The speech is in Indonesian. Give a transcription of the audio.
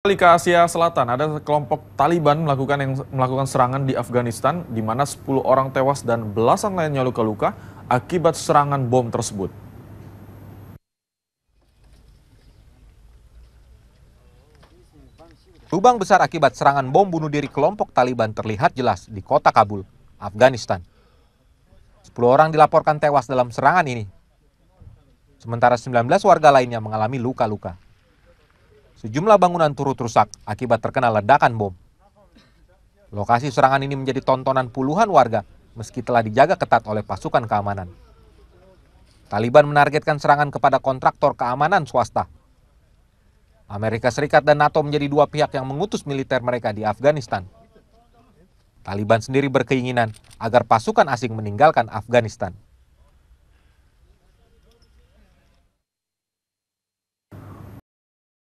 Kali ke Asia Selatan, ada kelompok Taliban melakukan yang melakukan serangan di Afghanistan, di mana 10 orang tewas dan belasan lainnya luka-luka akibat serangan bom tersebut. Lubang besar akibat serangan bom bunuh diri kelompok Taliban terlihat jelas di kota Kabul, Afghanistan. 10 orang dilaporkan tewas dalam serangan ini. Sementara 19 warga lainnya mengalami luka-luka. Sejumlah bangunan turut rusak akibat terkena ledakan bom. Lokasi serangan ini menjadi tontonan puluhan warga meski telah dijaga ketat oleh pasukan keamanan. Taliban menargetkan serangan kepada kontraktor keamanan swasta Amerika Serikat dan NATO menjadi dua pihak yang mengutus militer mereka di Afghanistan. Taliban sendiri berkeinginan agar pasukan asing meninggalkan Afghanistan.